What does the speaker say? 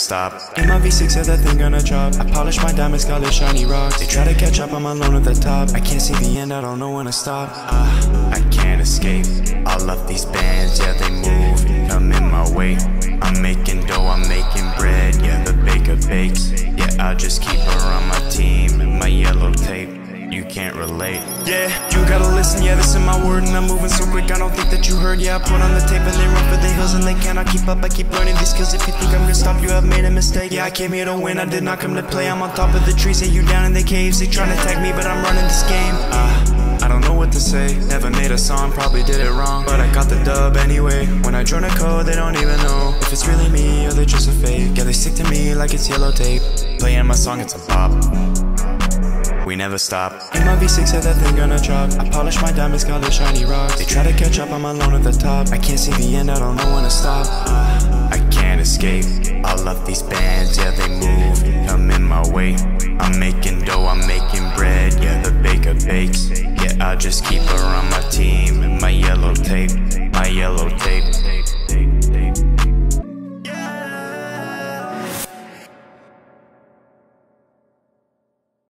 stop. In my V6, yeah, that thing gonna drop. I polish my diamonds, call it shiny rocks. They try to catch up, I'm alone at the top. I can't see the end, I don't know when to stop. Ah, I can't escape. All of these bands, yeah, they move. Come in my way. I'm making dough, I'm making bread. Yeah, the baker bakes. Yeah, I just keep her on my team. My yellow tape you can't relate. Yeah, you gotta listen, yeah, this is my word, and I'm moving so quick, I don't think that you heard. Yeah, I put on the tape and they run for the keep up. I keep learning these skills. If you think I'm gonna stop, you have made a mistake. Yeah, I came here to win, I did not come to play. I'm on top of the trees, hey, you down in the caves. They trying to tag me, but I'm running this game. Ah. I don't know what to say. Never made a song, probably did it wrong. But I got the dub anyway. When I join a code, they don't even know if it's really me or they're just a fake. Yeah, they stick to me like it's yellow tape. Playing my song, it's a bop we never stop. In my V6, yeah, that thing gonna drop. I polish my diamonds, call it shiny rocks. They try to catch up, I'm alone at the top. I can't see the end, I don't know when to stop. I can't escape. All of these bands, yeah, they move. Come in my way. I'm making dough, I'm making bread. Yeah, the baker bakes. Yeah, I just keep her on my team.